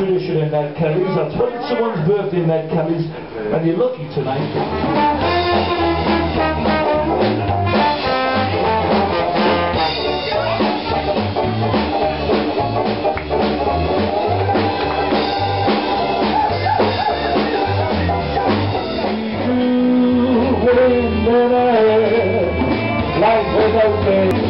uh, Kelly's. That's when someone's birthday in that Kelly's, and you're lucky tonight. Life without.